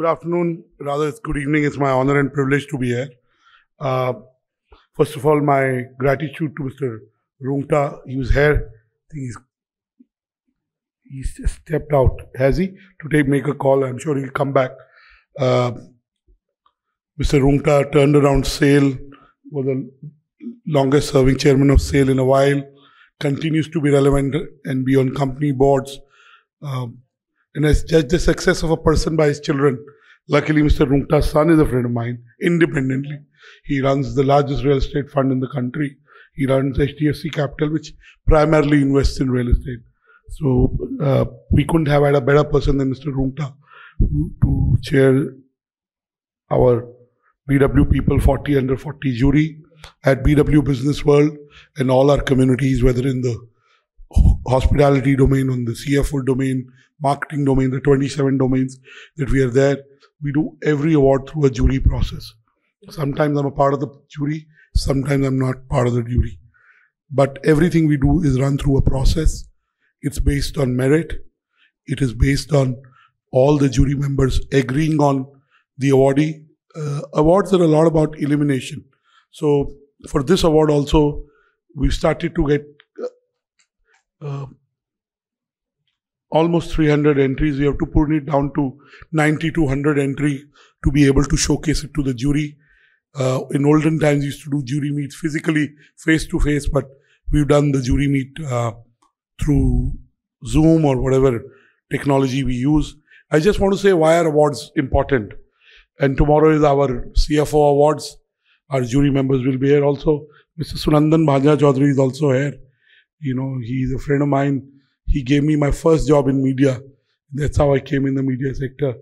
Good afternoon, rather, it's good evening. It's my honor and privilege to be here. Uh, first of all, my gratitude to Mr. Rungta. He was here. I think he's he's stepped out, has he? To take make a call. I'm sure he'll come back. Uh, Mr. Rungta turned around SAIL, was the longest serving chairman of SAIL in a while, continues to be relevant and be on company boards. Um, and has judged the success of a person by his children. Luckily, Mr. Rungta's son is a friend of mine, independently. He runs the largest real estate fund in the country. He runs HDFC Capital, which primarily invests in real estate. So uh, we couldn't have had a better person than Mr. Rungta to, to chair our BW People 40 Under 40 jury at BW Business World and all our communities, whether in the hospitality domain, on the CFO domain, marketing domain, the 27 domains that we are there. We do every award through a jury process. Sometimes I'm a part of the jury, sometimes I'm not part of the jury. But everything we do is run through a process. It's based on merit. It is based on all the jury members agreeing on the awardee. Uh, awards are a lot about elimination. So for this award also, we've started to get uh, almost 300 entries. We have to put it down to 90 to 100 entry to be able to showcase it to the jury. Uh, in olden times, used to do jury meets physically, face to face, but we've done the jury meet uh, through Zoom or whatever technology we use. I just want to say why are awards important. And tomorrow is our CFO awards. Our jury members will be here also. Mr. Sunandan Bhanja Chaudhary is also here. You know, he's a friend of mine. He gave me my first job in media. That's how I came in the media sector.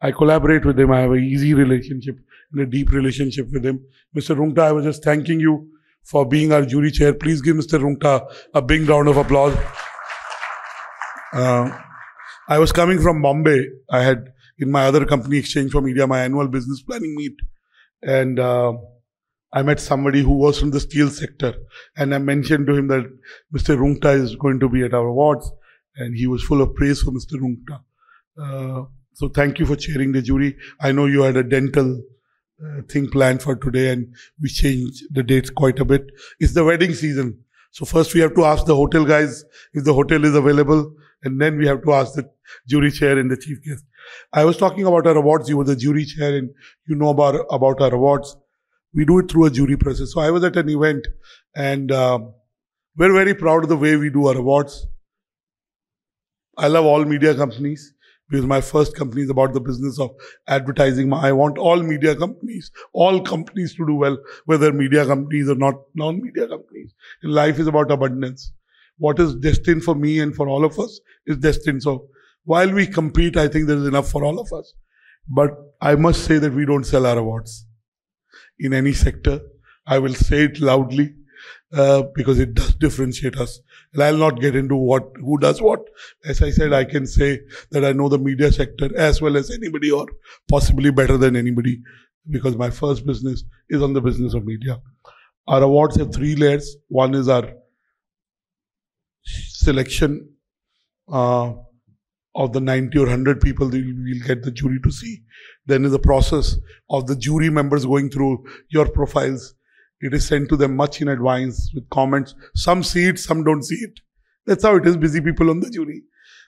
I collaborate with him. I have an easy relationship and a deep relationship with him. Mr. Rungta, I was just thanking you for being our jury chair. Please give Mr. Rungta a big round of applause. Uh, I was coming from Bombay. I had in my other company, exchange4media, my annual business planning meet. And uh, I met somebody who was from the steel sector, and I mentioned to him that Mr. Rungta is going to be at our awards, and he was full of praise for Mr. Rungta. Uh, so thank you for chairing the jury. I know you had a dental uh, thing planned for today, and we changed the dates quite a bit. It's the wedding season, so first we have to ask the hotel guys if the hotel is available, and then we have to ask the jury chair and the chief guest. I was talking about our awards. You were the jury chair, and you know about about our awards we do it through a jury process. So I was at an event and um, we're very proud of the way we do our awards. I love all media companies because my first company is about the business of advertising. I want all media companies, all companies to do well, whether media companies or not non-media companies. Life is about abundance. What is destined for me and for all of us is destined. So while we compete, I think there is enough for all of us. But I must say that we don't sell our awards in any sector. I will say it loudly uh, because it does differentiate us. And I'll not get into what who does what. As I said, I can say that I know the media sector as well as anybody, or possibly better than anybody, because my first business is on the business of media. Our awards have three layers. One is our selection. Uh, of the 90 or 100 people that we'll get the jury to see. Then in the process of the jury members going through your profiles, it is sent to them much in advance with comments. Some see it, some don't see it. That's how it is, busy people on the jury.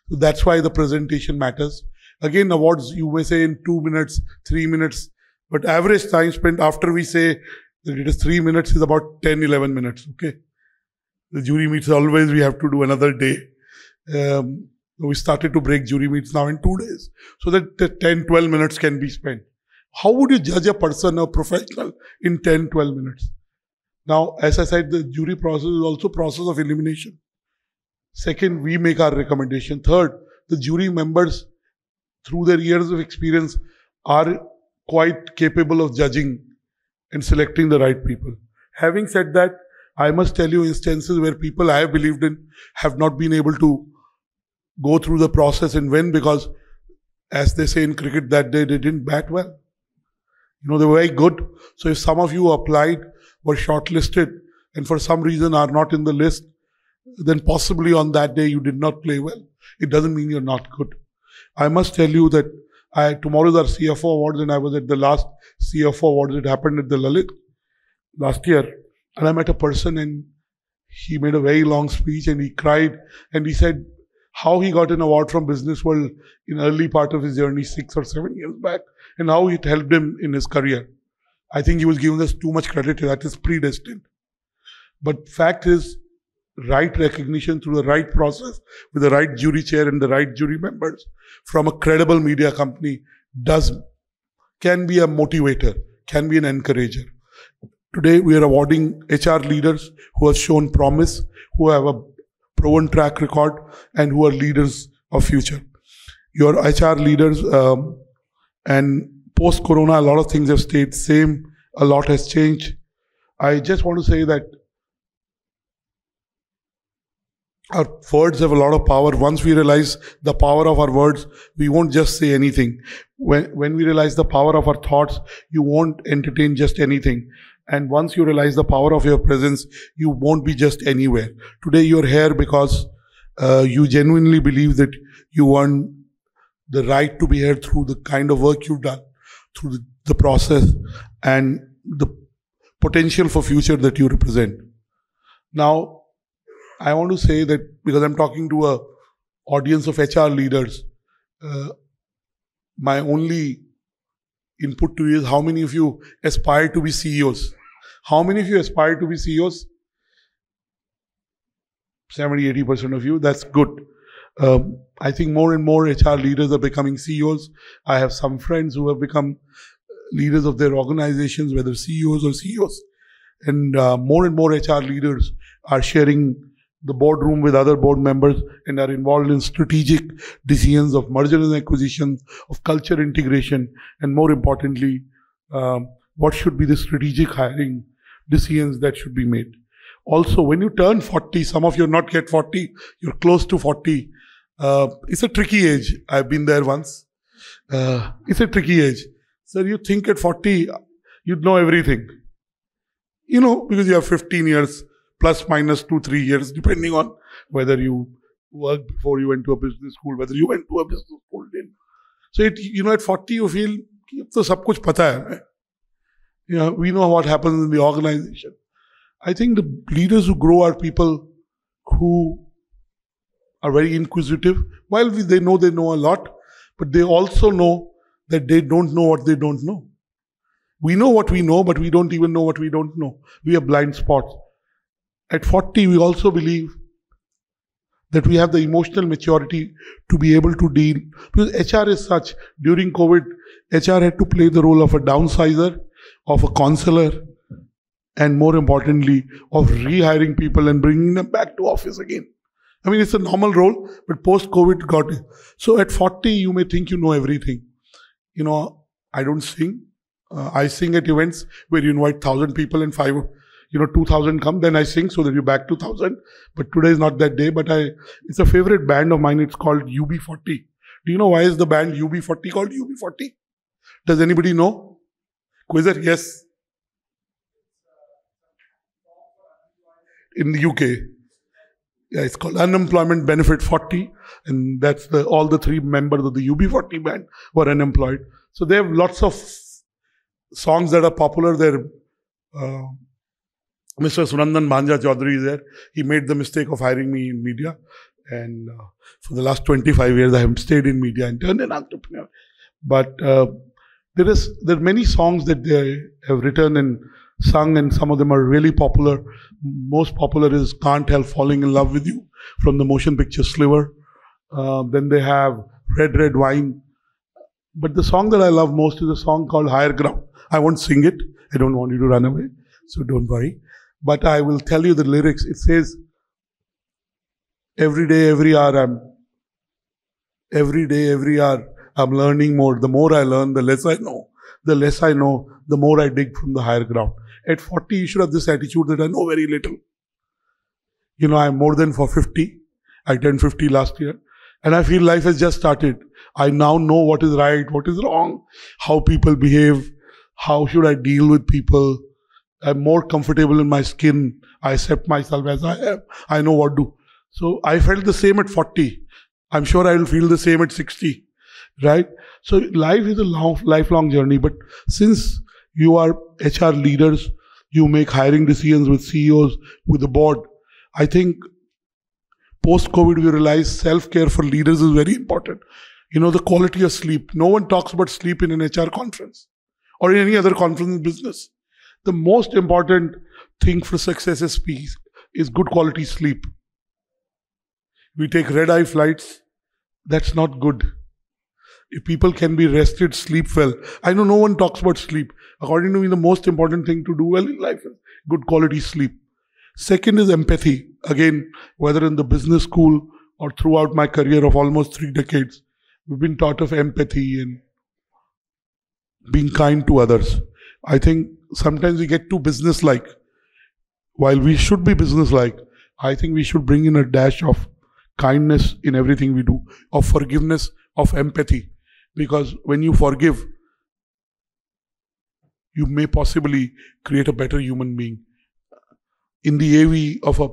So that's why the presentation matters. Again, awards, you may say in two minutes, three minutes, but average time spent after we say that it is three minutes is about 10, 11 minutes. Okay. The jury meets always, we have to do another day. Um, we started to break jury meets now in two days so that the 10, 12 minutes can be spent. How would you judge a person, a professional, in 10, 12 minutes? Now, as I said, the jury process is also process of elimination. Second, we make our recommendation. Third, the jury members, through their years of experience, are quite capable of judging and selecting the right people. Having said that, I must tell you instances where people I have believed in have not been able to go through the process and win because, as they say in cricket, that day they didn't bat well. You know, they were very good. So if some of you applied, were shortlisted, and for some reason are not in the list, then possibly on that day you did not play well. It doesn't mean you're not good. I must tell you that I tomorrow's our CFO awards, and I was at the last CFO awards. It happened at the Lalit last year, and I met a person, and he made a very long speech, and he cried, and he said how he got an award from Business World in early part of his journey, six or seven years back, and how it helped him in his career. I think he was giving us too much credit. That is predestined. But fact is, right recognition through the right process with the right jury chair and the right jury members from a credible media company does can be a motivator, can be an encourager. Today we are awarding HR leaders who have shown promise, who have a proven track record, and who are leaders of future. Your HR leaders um, and post Corona, a lot of things have stayed same. A lot has changed. I just want to say that our words have a lot of power. Once we realize the power of our words, we won't just say anything. When, when we realize the power of our thoughts, you won't entertain just anything. And once you realize the power of your presence, you won't be just anywhere. Today you're here because uh, you genuinely believe that you want the right to be here through the kind of work you've done, through the, process and the potential for future that you represent. Now, I want to say that because I'm talking to a audience of HR leaders, uh, my only input to you is how many of you aspire to be CEOs? How many of you aspire to be CEOs? 70 80% of you. That's good. Um, I think more and more HR leaders are becoming CEOs. I have some friends who have become leaders of their organizations, whether CEOs or CEOs. And uh, more and more HR leaders are sharing the boardroom with other board members and are involved in strategic decisions of merger and acquisition, of culture integration, and more importantly, um, what should be the strategic hiring decisions that should be made. Also, when you turn 40, some of you are not yet 40, you're close to 40. Uh, it's a tricky age. I've been there once. Uh, it's a tricky age. Sir, you think at 40, you'd know everything. You know, because you have 15 years, plus minus two, three years, depending on whether you worked before you went to a business school, whether you went to a business school then. So, it, you know, at 40, you feel, so sab kuch pata hai, right? You know, we know what happens in the organization. I think the leaders who grow are people who are very inquisitive. While they know they know a lot, but they also know that they don't know what they don't know. We know what we know, but we don't even know what we don't know. We have blind spots. At 40, we also believe that we have the emotional maturity to be able to deal. Because HR is such, during COVID, HR had to play the role of a downsizer, of a counselor, and more importantly, of rehiring people and bringing them back to office again. I mean, it's a normal role, but post COVID got it. So at 40, you may think you know everything. You know, I don't sing. Uh, I sing at events where you invite 1,000 people and five you know 2000 come then i sing so that you're back 2,000. but today is not that day but i it's a favorite band of mine it's called ub40 do you know why is the band ub40 called ub40 does anybody know quizzer yes in the uk yeah, it's called Unemployment Benefit 40, and that's the all the three members of the UB40 band were unemployed. So they have lots of songs that are popular. They're uh, Mr. Sunandan Bhanja Chaudhary is there. He made the mistake of hiring me in media. And uh, for the last 25 years, I have stayed in media and turned an entrepreneur. But uh, there is there are many songs that they have written and sung, and some of them are really popular. Most popular is "Can't Help Falling in Love with You" from the motion picture Sliver. Uh, then they have "Red Red Wine." But the song that I love most is a song called "Higher Ground." I won't sing it. I don't want you to run away, so don't worry but I will tell you the lyrics. It says, every day, every hour, I'm, every day, every hour, I'm learning more. The more I learn, the less I know. The less I know, the more I dig from the higher ground. At 40, you should have this attitude that I know very little. You know, I'm more than for 50. I turned 50 last year. And I feel life has just started. I now know what is right, what is wrong, how people behave, how should I deal with people, I'm more comfortable in my skin. I accept myself as I am. I know what to do. So I felt the same at 40. I'm sure I will feel the same at 60. Right? So life is a long, lifelong journey. But since you are HR leaders, you make hiring decisions with CEOs, with the board. I think post COVID, we realize self care for leaders is very important. You know, the quality of sleep. No one talks about sleep in an HR conference or in any other conference in business. The most important thing for success is peace, is good quality sleep. We take red eye flights. That's not good. If people can be rested, sleep well. I know no one talks about sleep. According to me, the most important thing to do well in life is good quality sleep. Second is empathy. Again, whether in the business school or throughout my career of almost three decades, we've been taught of empathy and being kind to others. I think sometimes we get too business like. While we should be business like, I think we should bring in a dash of kindness in everything we do, of forgiveness, of empathy. Because when you forgive, you may possibly create a better human being. In the AV of a,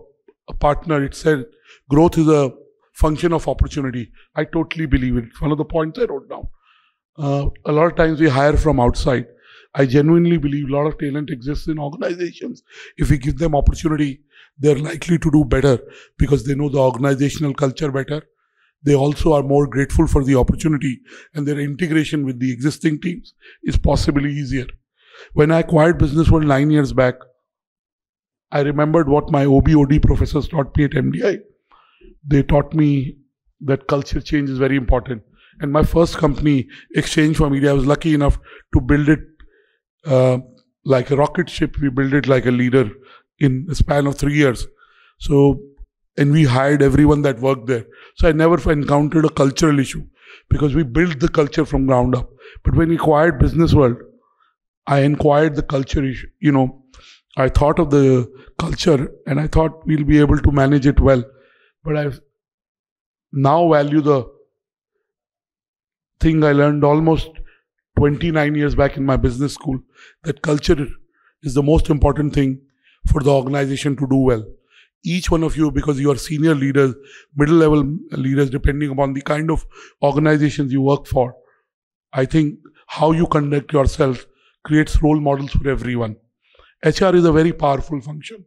a partner, it said growth is a function of opportunity. I totally believe it. One of the points I wrote down. Uh, a lot of times we hire from outside. I genuinely believe a lot of talent exists in organizations. If we give them opportunity, they're likely to do better because they know the organizational culture better. They also are more grateful for the opportunity and their integration with the existing teams is possibly easier. When I acquired Business World nine years back, I remembered what my OBOD professors taught me at MDI. They taught me that culture change is very important. And my first company, exchange4media, I was lucky enough to build it uh, like a rocket ship. We built it like a leader in a span of three years. So, and we hired everyone that worked there. So I never encountered a cultural issue because we built the culture from ground up. But when we acquired Business World, I inquired the culture issue. You know, I thought of the culture and I thought we'll be able to manage it well. But I now value the thing I learned almost 29 years back in my business school that culture is the most important thing for the organization to do well. Each one of you, because you are senior leaders, middle level leaders, depending upon the kind of organizations you work for, I think how you conduct yourself creates role models for everyone. HR is a very powerful function.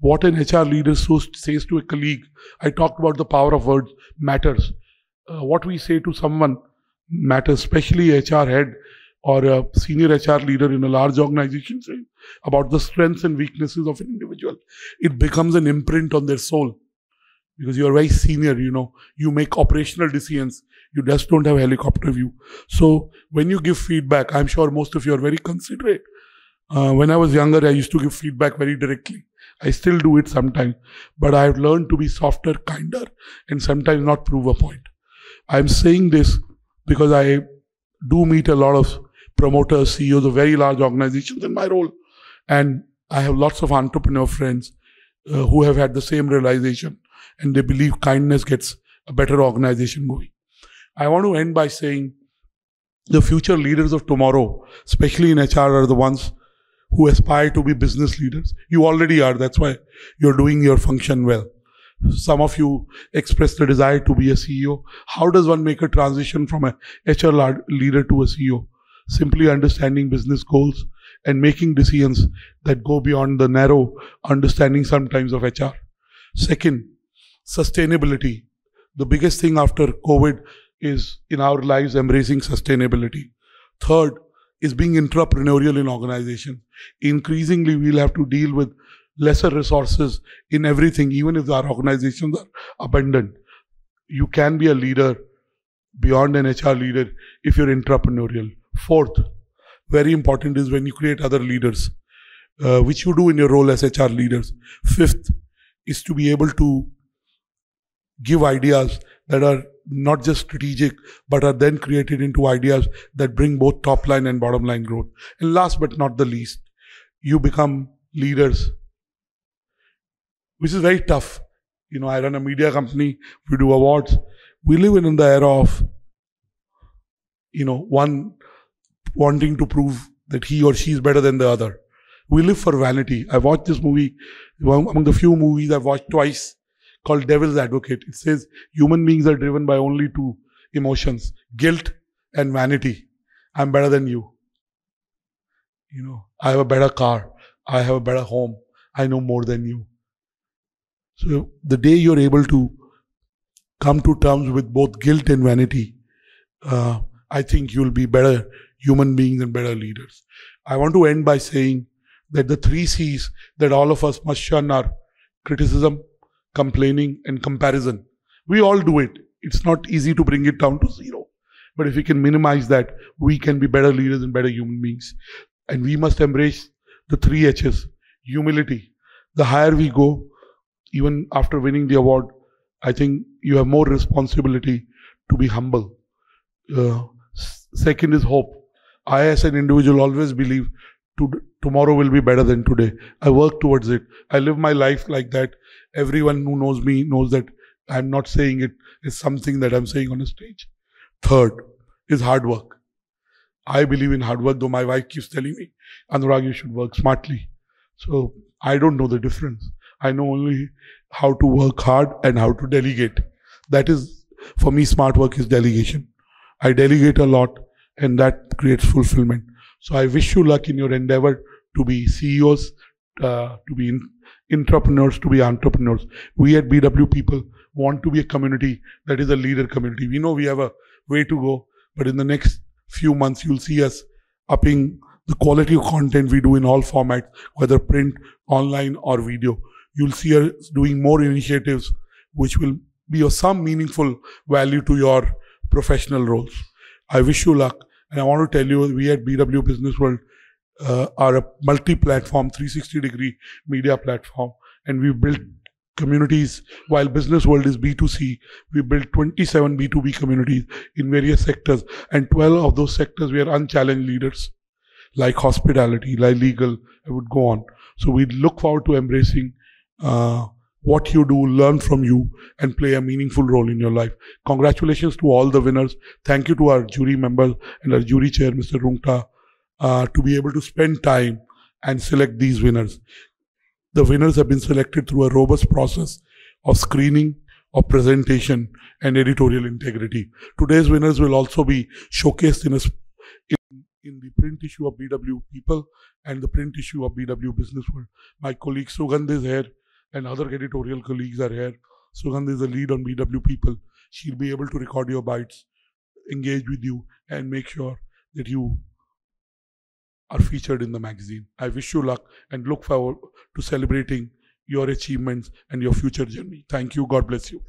What an HR leader says to a colleague, I talked about the power of words, matters. Uh, what we say to someone matters, especially HR head or a senior HR leader in a large organization about the strengths and weaknesses of an individual. It becomes an imprint on their soul because you are very senior, you know, you make operational decisions. You just don't have helicopter view. So when you give feedback, I'm sure most of you are very considerate. Uh, when I was younger, I used to give feedback very directly. I still do it sometimes, but I've learned to be softer, kinder, and sometimes not prove a point. I'm saying this because I do meet a lot of promoters, CEOs of very large organizations in my role. And I have lots of entrepreneur friends uh, who have had the same realization and they believe kindness gets a better organization going. I want to end by saying the future leaders of tomorrow, especially in HR, are the ones who aspire to be business leaders. You already are. That's why you're doing your function well. Some of you expressed the desire to be a CEO. How does one make a transition from a HR leader to a CEO? Simply understanding business goals and making decisions that go beyond the narrow understanding sometimes of HR. Second, sustainability. The biggest thing after COVID is in our lives embracing sustainability. Third is being entrepreneurial in organization. Increasingly, we'll have to deal with lesser resources in everything, even if our organizations are abundant. You can be a leader beyond an HR leader if you're entrepreneurial. Fourth, very important is when you create other leaders, uh, which you do in your role as HR leaders. Fifth is to be able to give ideas that are not just strategic, but are then created into ideas that bring both top line and bottom line growth. And last but not the least, you become leaders, which is very tough. You know, I run a media company, we do awards. We live in the era of, you know, one wanting to prove that he or she is better than the other. We live for vanity. I watched this movie, among the few movies I've watched twice, called Devil's Advocate. It says human beings are driven by only two emotions guilt and vanity. I'm better than you. You know, I have a better car. I have a better home. I know more than you. So the day you're able to come to terms with both guilt and vanity, uh, I think you'll be better human beings and better leaders. I want to end by saying that the three C's that all of us must shun are criticism, complaining, and comparison. We all do it. It's not easy to bring it down to zero. But if we can minimize that, we can be better leaders and better human beings. And we must embrace the three H's humility. The higher we go, even after winning the award, I think you have more responsibility to be humble. Uh, second is hope. I, as an individual, always believe to, tomorrow will be better than today. I work towards it. I live my life like that. Everyone who knows me knows that I'm not saying it. it is something that I'm saying on a stage. Third is hard work. I believe in hard work, though my wife keeps telling me, Anurag, you should work smartly. So I don't know the difference. I know only how to work hard and how to delegate. That is, for me, smart work is delegation. I delegate a lot and that creates fulfillment. So I wish you luck in your endeavor to be CEOs, uh, to be entrepreneurs, to be entrepreneurs. We at BW People want to be a community that is a leader community. We know we have a way to go, but in the next few months, you'll see us upping the quality of content we do in all formats, whether print, online, or video. You'll see us doing more initiatives which will be of some meaningful value to your professional roles. I wish you luck. And I want to tell you, we at BW Business World uh, are a multi-platform, 360-degree media platform, and we built communities. While Business World is B2C, we built 27 B2B communities in various sectors, and 12 of those sectors we are unchallenged leaders, like hospitality, like legal. I would go on. So we look forward to embracing. Uh, what you do, learn from you, and play a meaningful role in your life. Congratulations to all the winners. Thank you to our jury members and our jury chair, Mr. Rungta, uh, to be able to spend time and select these winners. The winners have been selected through a robust process of screening, of presentation, and editorial integrity. Today's winners will also be showcased in, a, in, in the print issue of BW People and the print issue of BW Business World. My colleague Sugandh is here and other editorial colleagues are here. Sugandh is the lead on BW People. She'll be able to record your bites, engage with you, and make sure that you are featured in the magazine. I wish you luck and look forward to celebrating your achievements and your future journey. Thank you. God bless you.